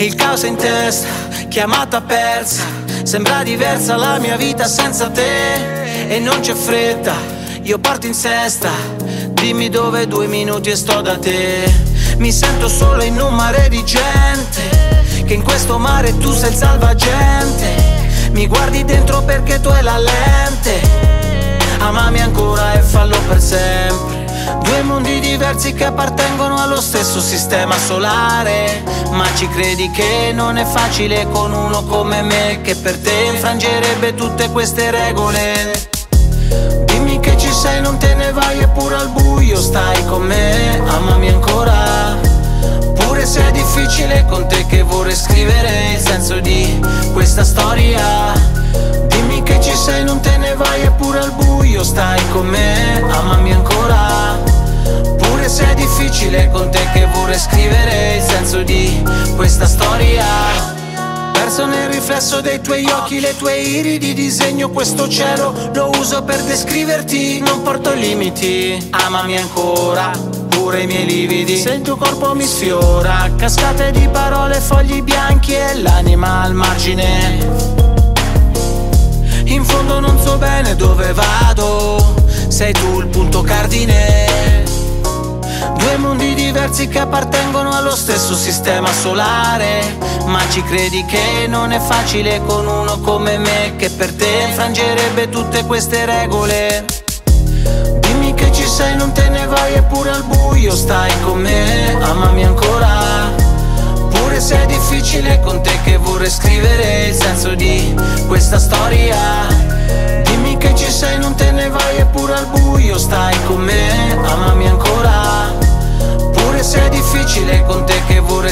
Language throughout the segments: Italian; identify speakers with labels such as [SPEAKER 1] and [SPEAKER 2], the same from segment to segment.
[SPEAKER 1] Il caos in testa, chiamata persa. Sembra diversa la mia vita senza te. E non c'è fretta, io parto in sesta. Dimmi dove due minuti e sto da te. Mi sento solo in un mare di gente Che in questo mare tu sei il salvagente. Mi guardi dentro perché tu hai la lente. Amami ancora e fallo per sempre. Due mondi diversi che appartengono allo stesso sistema solare. Ma ci credi che non è facile con uno come me Che per te infrangerebbe tutte queste regole? Dimmi che ci sei, non te ne vai eppure al buio stai con me difficile con te che vorrei scrivere il senso di questa storia. Dimmi che ci sei, non te ne vai eppure al buio stai con me Amami ancora. Pure se è difficile con te che vorrei scrivere il senso di questa storia riflesso dei tuoi occhi, le tue iridi disegno questo cielo Lo uso per descriverti, non porto limiti Amami ancora, pure i miei lividi. Se il tuo corpo mi sfiora Cascate di parole, fogli bianchi e l'anima al margine. In fondo non so bene dove vado, sei tu il punto cardine. Due mondi diversi che appartengono allo stesso sistema solare. Ma ci credi che non è facile con uno come me che per te infrangerebbe tutte queste regole. Dimmi che ci sei, non te ne vai eppure al buio stai con me, amami ancora. Pure se è difficile con te che vorrei scrivere il senso di questa storia Dimmi che ci sei, non te ne vai eppure al buio stai con me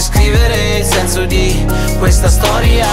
[SPEAKER 1] scrivere il senso di questa storia.